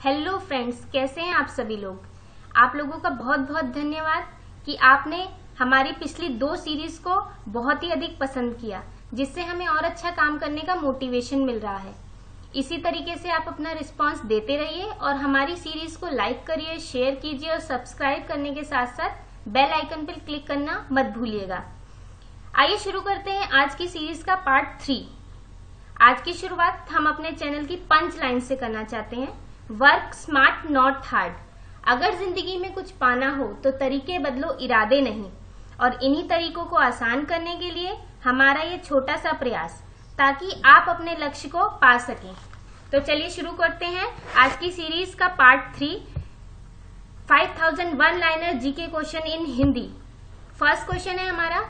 Hello friends कैसे हैं आप सभी लोग? आप लोगों का बहुत बहुत धन्यवाद कि आपने हमारी पिछली दो सीरीज़ को बहुत ही अधिक पसंद किया, जिससे हमें और अच्छा काम करने का मोटिवेशन मिल रहा है। इसी तरीके से आप अपना रिस्पांस देते रहिए और हमारी सीरीज़ को लाइक करिए शेयर कीजिए और सब्सक्राइब करने के साथ साथ बेल आइकन पर क्लिक करना मत भूलिएगा। आइए शुरू करते हैं आज की सीरीज़ का पार्ट थ्री आज की शुरुआत हम अपने चैनल की पंच लाइन से करना चाहते हैं। वर्क स्मार्ट नॉट हार्ड अगर ज़िंदगी में कुछ पाना हो तो तरीके बदलो, इरादे नहीं। और इन्हीं तरीकों को आसान करने के लिए हमारा ये छोटा सा प्रयास, ताकि आप अपने लक्ष्य को पा सकें। तो चलिए शुरू करते हैं आज की सीरीज़ का part three 5000 one liner GK question in Hindi first question है हमारा,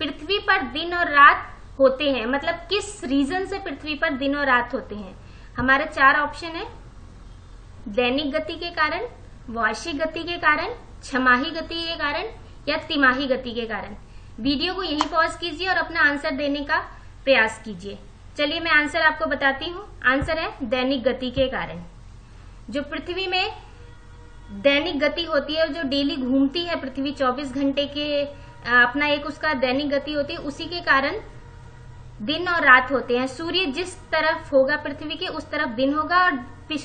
पृथ्वी पर दिन और रात होते हैं मतलब किस रीजन से पृथ्वी पर दिन और रात होते हैं? हमारे चार ऑप्शन है। दैनिक गति के कारण, वार्षिक गति के कारण, छमाही गति के कारण या तिमाही गति के कारण। वीडियो को यहीं पॉज कीजिए और अपना आंसर देने का प्रयास कीजिए। चलिए मैं आंसर आपको बताती हूँ। आंसर है दैनिक गति के कारण। जो पृथ्वी में दैनिक गति होती है जो डेली घूमती है पृथ्वी 24 घंटे के अपना एक उसका दैनिक गति होती है, उसी के कारण दिन और रात होते हैं। सूर्य जिस तरफ़ होगा पृथ्वी के, उस तरफ़ दिन होगा और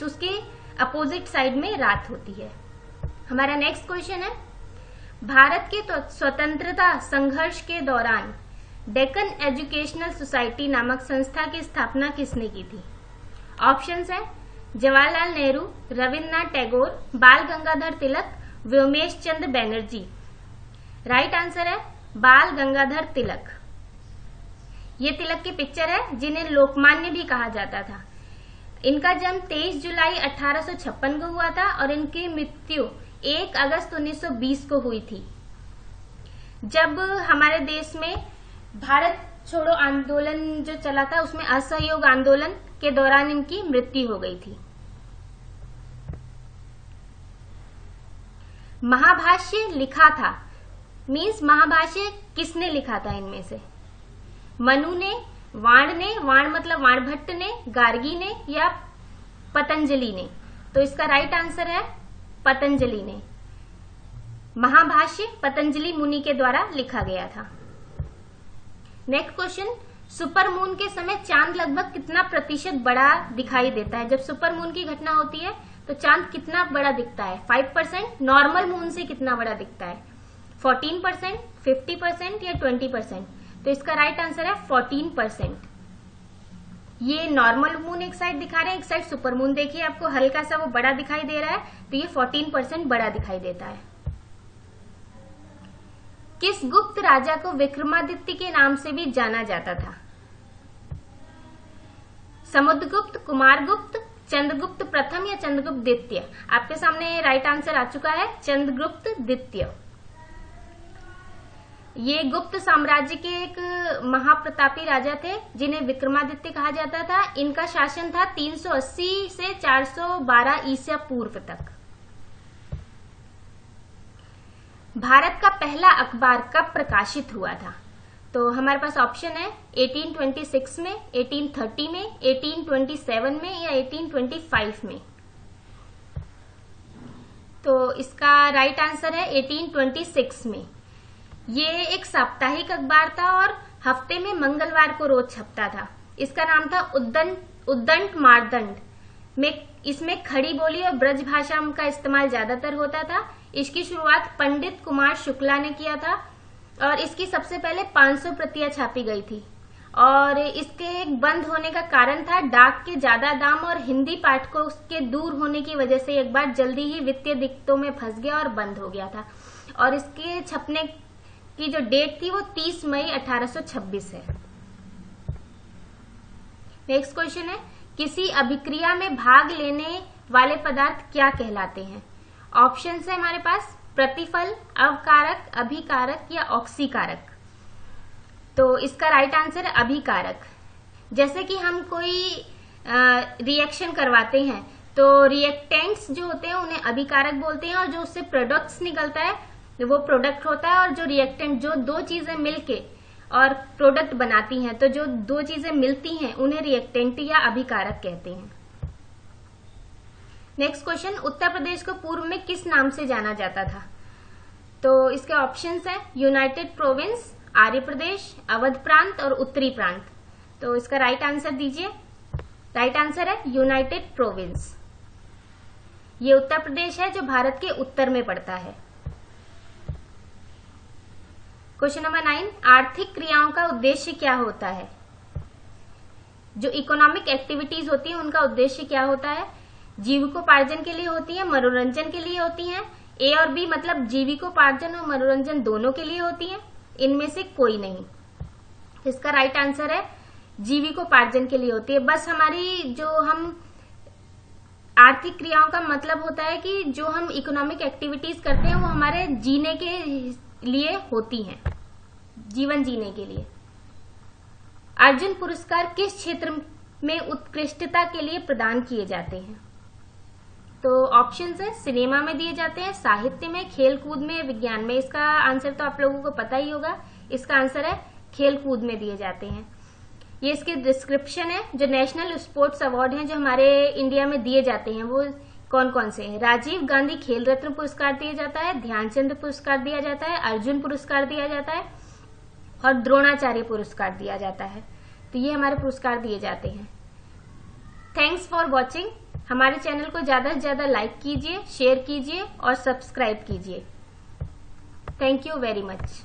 उसके अपोजिट साइड में रात होती है। हमारा नेक्स्ट क्वेश्चन है, भारत के तो स्वतंत्रता संघर्ष के दौरान डेकन एजुकेशनल सोसाइटी नामक संस्था की स्थापना किसने की थी? ऑप्शंस है, जवाहरलाल नेहरू, रविन्द्रनाथ टैगोर, बाल गंगाधर तिलक, व्योमेश चंद्र बैनर्जी। राइट आंसर है, बाल गंगाधर तिलक। ये तिलक की पिक्चर है, जिन्हें लोकमान्य भी कहा जाता था। इनका जन्म 23 जुलाई 1856 को हुआ था और इनकी मृत्यु 1 अगस्त 1920 को हुई थी। जब हमारे देश में भारत छोड़ो आंदोलन जो चला था, उसमें असहयोग आंदोलन के दौरान इनकी मृत्यु हो गई थी। महाभाष्य लिखा था। मीन्स महाभाष्य किसने लिखा था इनमें से? मनु ने वाण ने, वाण मतलब वाण भट्ट ने, गार्गी ने या पतंजलि ने? तो इसका राइट आंसर है पतंजलि ने। महाभाष्य पतंजलि मुनि के द्वारा लिखा गया था। नेक्स्ट क्वेश्चन सुपर मून के समय चाँद लगभग कितना प्रतिशत बड़ा दिखाई देता है? जब सुपर मून की घटना होती है तो चाँद कितना बड़ा दिखता है? फाइव परसेंट नॉर्मल मून से कितना बड़ा दिखता है? फोर्टीन परसेंट फिफ्टी परसेंट या ट्वेंटी परसेंट तो इसका राइट आंसर है 14 परसेंट ये नॉर्मल मून एक साइड दिखा रहे हैं, एक साइड सुपर मून देखिए आपको हल्का सा वो बड़ा दिखाई दे रहा है तो ये 14 परसेंट बड़ा दिखाई देता है. किस गुप्त राजा को विक्रमादित्य के नाम से भी जाना जाता था? समुद्रगुप्त, कुमारगुप्त, चंद्रगुप्त प्रथम या चंद्रगुप्त द्वितीय? आपके सामने राइट आंसर आ चुका है, चंद्रगुप्त द्वितीय. ये गुप्त साम्राज्य के एक महाप्रतापी राजा थे, जिन्हें विक्रमादित्य कहा जाता था। इनका शासन था 380 से 412 ईसा पूर्व तक। भारत का पहला अखबार कब प्रकाशित हुआ था? तो हमारे पास ऑप्शन है 1826 में 1830 में 1827 में या 1825 में। तो इसका राइट आंसर है 1826 में। ये एक साप्ताहिक अखबार था और हफ़्ते में मंगलवार को रोज छपता था। इसका नाम था उद्दंड उद्दंड मारदंड। में, इसमें खड़ी बोली और ब्रज भाषा का इस्तेमाल ज़्यादातर होता था। इसकी शुरुआत पंडित कुमार शुक्ला ने किया था और इसकी सबसे पहले 500 प्रतियाँ छापी गई थी। और इसके एक बंद होने का कारण था डाक के ज़्यादा दाम और हिंदी पाठकों के दूर होने की वजह से एक बार जल्दी ही वित्तीय दिक्कतों में फंस गया और बंद हो गया था। और इसके छपने की जो डेट थी वो 30 मई 1826 है। नेक्स्ट क्वेश्चन है, किसी अभिक्रिया में भाग लेने वाले पदार्थ क्या कहलाते हैं? ऑप्शन है हमारे पास, प्रतिफल, अवकारक, अभिकारक या ऑक्सीकारक। तो इसका राइट आंसर है अभिकारक। जैसे कि हम कोई रिएक्शन करवाते हैं तो रिएक्टेंट्स जो होते हैं उन्हें अभिकारक बोलते हैं और जो उससे प्रोडक्ट्स निकलता है वो प्रोडक्ट होता है और जो रिएक्टेंट जो दो चीज़ें मिलके और प्रोडक्ट बनाती हैं तो जो दो चीज़ें मिलती हैं, उन्हें रिएक्टेंट या अभिकारक कहते हैं। नेक्स्ट क्वेश्चन उत्तर प्रदेश को पूर्व में किस नाम से जाना जाता था? तो इसके ऑप्शन है यूनाइटेड प्रोविंस आर्य प्रदेश अवध प्रांत और उत्तरी प्रांत तो इसका राइट आंसर दीजिए। राइट आंसर है यूनाइटेड प्रोविंस ये उत्तर प्रदेश है जो भारत के उत्तर में पड़ता है। क्वेश्चन नंबर नाइन, आर्थिक क्रियाओं का उद्देश्य क्या होता है? जो इकोनॉमिक एक्टिविटीज़ होती है, उनका उद्देश्य क्या होता है? जीविकोपार्जन के लिए होती है, मनोरंजन के लिए होती है। ए और बी मतलब जीविकोपार्जन और मनोरंजन दोनों के लिए होती है। इनमें से कोई नहीं। इसका राइट आंसर है, जीविकोपार्जन के लिए होती है। बस हमारी जो हम आर्थिक क्रियाओं का मतलब होता है कि जो हम इकोनॉमिक एक्टिविटीज़ करते हैं, वो हमारे जीने के लिए होती हैं। जीवन जीने के लिए। अर्जुन पुरस्कार किस क्षेत्र में उत्कृष्टता के लिए प्रदान किए जाते हैं? तो ऑप्शन है सिनेमा में दिए जाते हैं, साहित्य में खेल कूद में, विज्ञान में। इसका आंसर तो आप लोगों को पता ही होगा। इसका आंसर है खेल कूद में दिए जाते हैं। ये इसके डिस्क्रिप्शन है, जो नेशनल स्पोर्ट्स अवार्ड हैं, जो हमारे इंडिया में दिए जाते हैं। वो कौन कौन से हैं? राजीव गांधी खेल रत्न पुरस्कार दिया जाता है, ध्यानचंद पुरस्कार दिया जाता है, अर्जुन पुरस्कार दिया जाता है और द्रोणाचार्य पुरस्कार दिया जाता है। तो ये हमारे पुरस्कार दिए जाते हैं। थैंक्स फॉर वॉचिंग हमारे चैनल को ज़्यादा से ज़्यादा लाइक कीजिए शेयर कीजिए और सब्सक्राइब कीजिए। Thank you very much